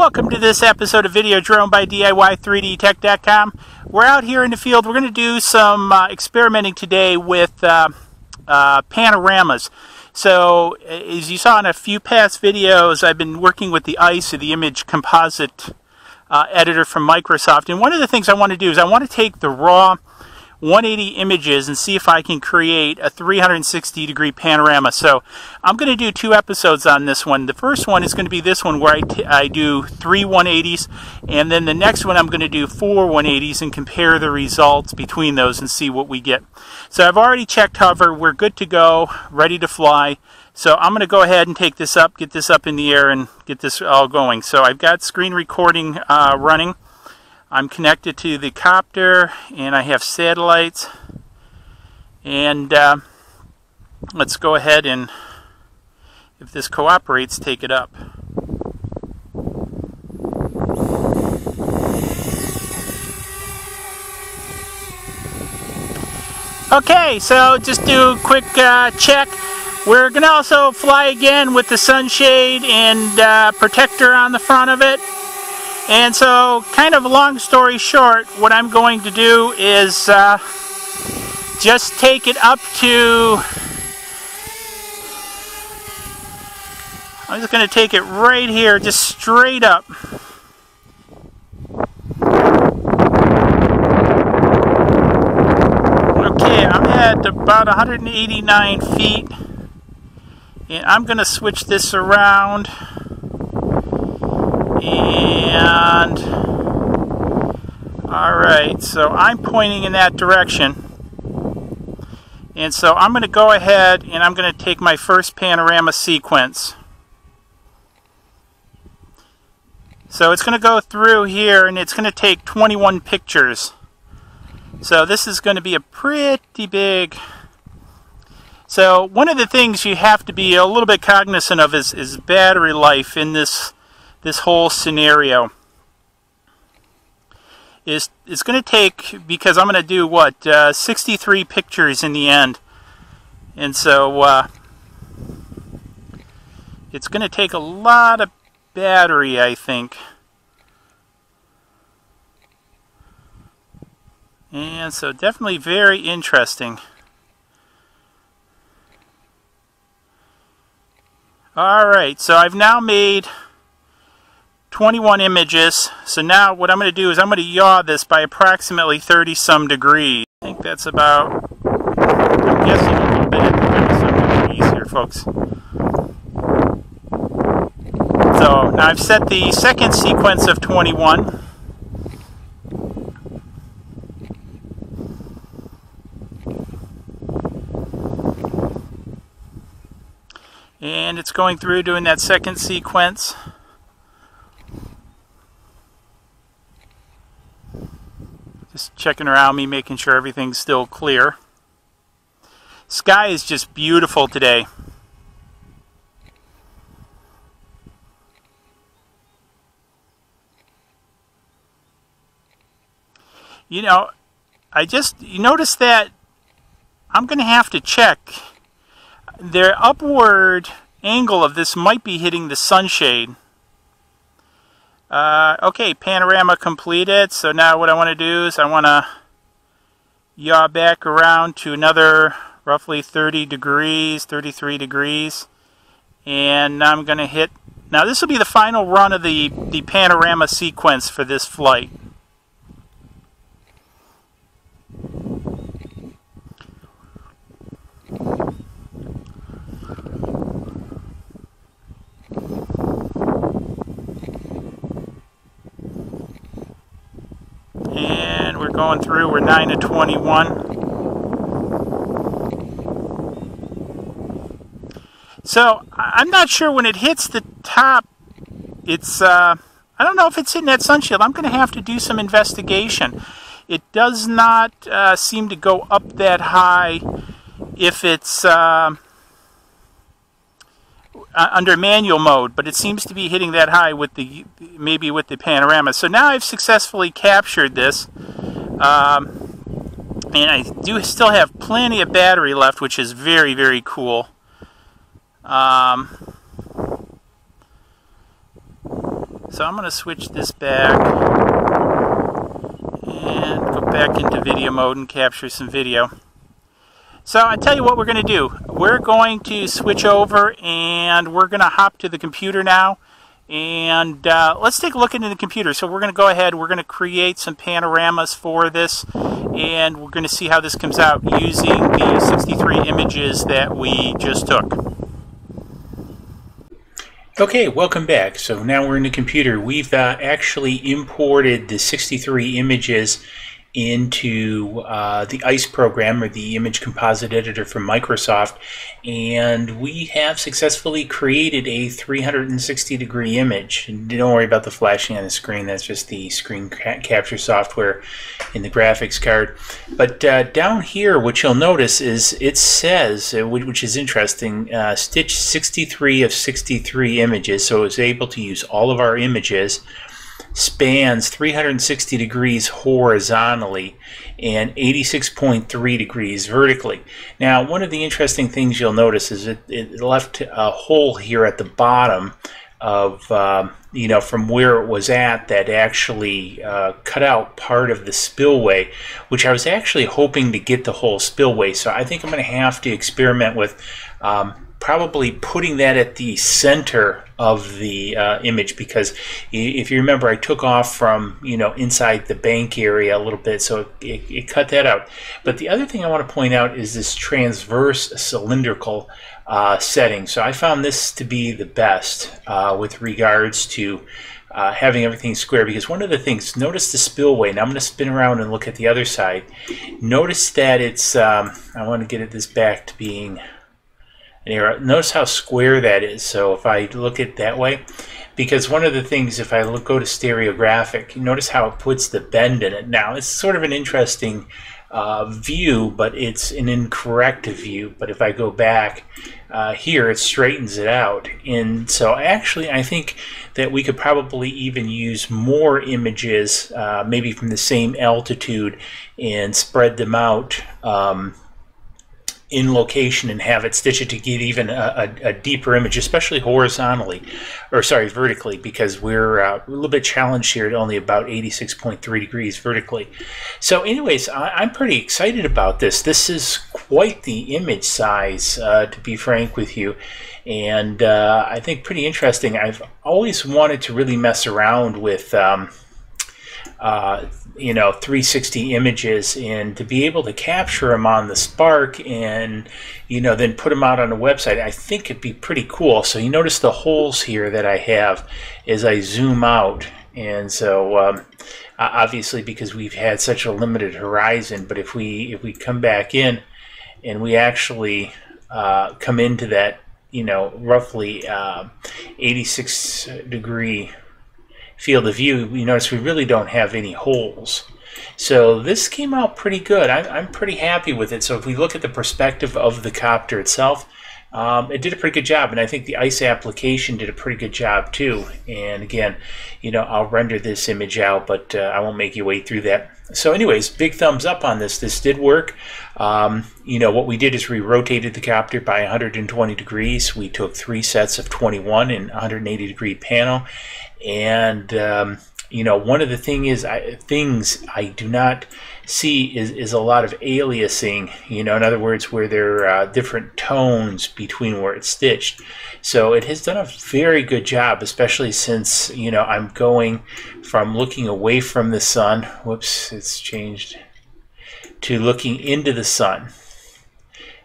Welcome to this episode of Video Drone by DIY3DTech.com. We're out here in the field. We're going to do some uh, experimenting today with uh, uh, panoramas. So, as you saw in a few past videos, I've been working with the ICE, the Image Composite uh, Editor from Microsoft. And one of the things I want to do is I want to take the raw 180 images and see if I can create a 360 degree panorama. So I'm going to do two episodes on this one. The first one is going to be this one where I, do three 180s and then the next one I'm going to do four 180s and compare the results between those and see what we get. So I've already checked hover. We're good to go, ready to fly. So I'm going to go ahead and take this up, get this up in the air and get this all going. So I've got screen recording uh, running. I'm connected to the copter and I have satellites. And uh, let's go ahead and if this cooperates take it up. Okay so just do a quick uh, check. We're gonna also fly again with the sunshade and uh, protector on the front of it and so, kind of long story short, what I'm going to do is uh, just take it up to... I'm just going to take it right here, just straight up. Okay, I'm at about 189 feet. And I'm going to switch this around and all right so I'm pointing in that direction. And so I'm going to go ahead and I'm going to take my first panorama sequence. So it's going to go through here and it's going to take 21 pictures. So this is going to be a pretty big so one of the things you have to be a little bit cognizant of is, is battery life in this this whole scenario is it's going to take because I'm going to do what uh, 63 pictures in the end. And so uh, it's going to take a lot of battery I think. And so definitely very interesting. Alright so I've now made 21 images. So now what I'm going to do is I'm going to yaw this by approximately 30 some degrees. I think that's about, I'm guessing a little bit at 30 some degrees here, folks. So now I've set the second sequence of 21. And it's going through doing that second sequence. Just checking around me, making sure everything's still clear. Sky is just beautiful today. You know, I just, you notice that I'm going to have to check. The upward angle of this might be hitting the sunshade. Uh, okay, panorama completed. So now what I want to do is I want to yaw back around to another roughly 30 degrees, 33 degrees. And I'm going to hit... Now this will be the final run of the, the panorama sequence for this flight. Going through. We're 9 to 21. So I'm not sure when it hits the top, it's, uh, I don't know if it's hitting that sunshield. I'm going to have to do some investigation. It does not uh, seem to go up that high if it's uh, under manual mode, but it seems to be hitting that high with the maybe with the panorama. So now I've successfully captured this. Um, and I do still have plenty of battery left, which is very, very cool. Um, So I'm going to switch this back and go back into video mode and capture some video. So I tell you what we're going to do. We're going to switch over and we're going to hop to the computer now. And uh, let's take a look into the computer. So we're going to go ahead, we're going to create some panoramas for this, and we're going to see how this comes out using the 63 images that we just took. Okay, welcome back. So now we're in the computer. We've uh, actually imported the 63 images into uh, the ICE program or the image composite editor from Microsoft and we have successfully created a 360 degree image. Don't worry about the flashing on the screen, that's just the screen ca capture software in the graphics card. But uh, down here what you'll notice is it says, uh, which is interesting, uh, stitch 63 of 63 images so it's able to use all of our images spans 360 degrees horizontally and 86.3 degrees vertically. Now, one of the interesting things you'll notice is it, it left a hole here at the bottom of, um, you know, from where it was at that actually uh, cut out part of the spillway, which I was actually hoping to get the whole spillway. So I think I'm going to have to experiment with um, probably putting that at the center of the uh, image because if you remember I took off from you know inside the bank area a little bit so it, it, cut that out. But the other thing I want to point out is this transverse cylindrical uh, setting. So I found this to be the best uh, with regards to uh, having everything square because one of the things notice the spillway. Now I'm going to spin around and look at the other side. Notice that it's um, I want to get it this back to being and here, notice how square that is. So if I look at that way, because one of the things, if I look, go to stereographic, notice how it puts the bend in it. Now, it's sort of an interesting uh, view, but it's an incorrect view. But if I go back uh, here, it straightens it out. And so actually, I think that we could probably even use more images, uh, maybe from the same altitude, and spread them out um, in location and have it stitch it to get even a, a, a, deeper image, especially horizontally, or sorry, vertically, because we're, uh, a little bit challenged here at only about 86.3 degrees vertically. So anyways, I, am pretty excited about this. This is quite the image size, uh, to be frank with you, and uh, I think pretty interesting. I've always wanted to really mess around with um, uh, you know 360 images and to be able to capture them on the spark and you know then put them out on a website i think it'd be pretty cool. So you notice the holes here that i have as i zoom out. And so um, obviously because we've had such a limited horizon but if we if we come back in and we actually uh, come into that you know roughly uh, 86 degree field of view, you notice we really don't have any holes. So this came out pretty good. I'm, I'm pretty happy with it. So if we look at the perspective of the copter itself, um, it did a pretty good job, and I think the ICE application did a pretty good job too. And again, you know, I'll render this image out, but uh, I won't make you wait through that. So anyways, big thumbs up on this. This did work. Um, you know, what we did is we rotated the copter by 120 degrees. We took three sets of 21 and 180 degree pano, and um, you know one of the thing is I, things I do not see is, is a lot of aliasing you know in other words where there are uh, different tones between where it's stitched. So it has done a very good job especially since you know I'm going from looking away from the sun whoops it's changed to looking into the sun.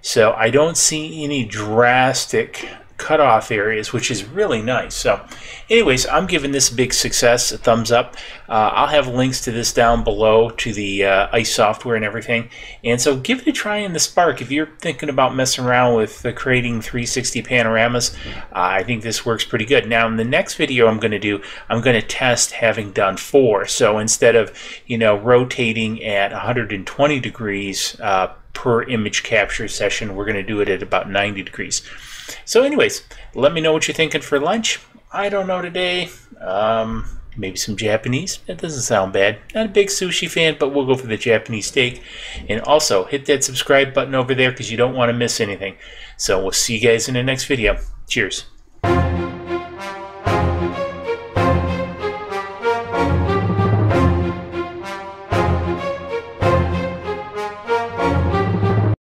So I don't see any drastic cutoff areas, which is really nice. So anyways, I'm giving this big success, a thumbs up. Uh, I'll have links to this down below to the uh, ICE software and everything. And so give it a try in the Spark. If you're thinking about messing around with uh, creating 360 panoramas, uh, I think this works pretty good. Now in the next video I'm going to do, I'm going to test having done four. So instead of, you know, rotating at 120 degrees uh, per image capture session, we're going to do it at about 90 degrees. So anyways, let me know what you're thinking for lunch. I don't know today. Um, maybe some Japanese. That doesn't sound bad. Not a big sushi fan, but we'll go for the Japanese steak. And also, hit that subscribe button over there because you don't want to miss anything. So we'll see you guys in the next video. Cheers.